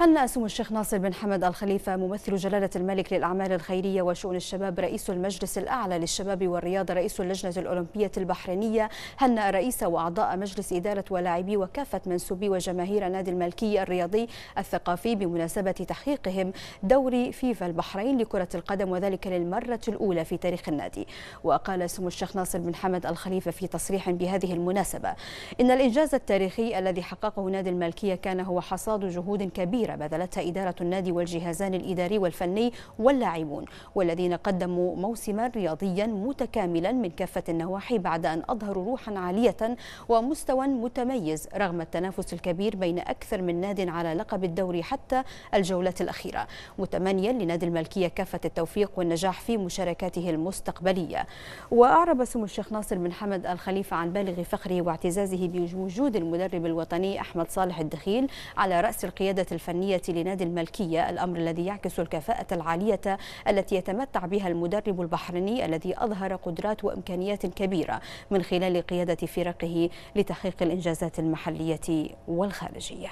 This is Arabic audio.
هنأ سمو الشيخ ناصر بن حمد الخليفة ممثل جلالة الملك للأعمال الخيرية وشؤون الشباب رئيس المجلس الأعلى للشباب والرياضة رئيس اللجنة الأولمبية البحرينية هنأ رئيس وأعضاء مجلس إدارة ولاعبي وكافة منسوبي وجماهير نادي الملكي الرياضي الثقافي بمناسبة تحقيقهم دوري فيفا البحرين لكرة القدم وذلك للمرة الأولى في تاريخ النادي. وقال سمو الشيخ ناصر بن حمد الخليفة في تصريح بهذه المناسبة إن الإنجاز التاريخي الذي حققه نادي الملكية كان هو حصاد جهود كبيرة بذلتها إدارة النادي والجهازان الإداري والفني واللاعبون والذين قدموا موسما رياضيا متكاملا من كافة النواحي بعد أن أظهروا روحا عالية ومستوى متميز رغم التنافس الكبير بين أكثر من ناد على لقب الدوري حتى الجولة الأخيرة. متمنيا لنادي الملكية كافة التوفيق والنجاح في مشاركاته المستقبلية. وأعرب سمو الشيخ ناصر بن حمد الخليفة عن بالغ فخره واعتزازه بوجود المدرب الوطني أحمد صالح الدخيل على رأس القيادة الفنية لنادي الملكية الأمر الذي يعكس الكفاءة العالية التي يتمتع بها المدرب البحريني الذي أظهر قدرات وإمكانيات كبيرة من خلال قيادة فرقه لتحقيق الإنجازات المحلية والخارجية.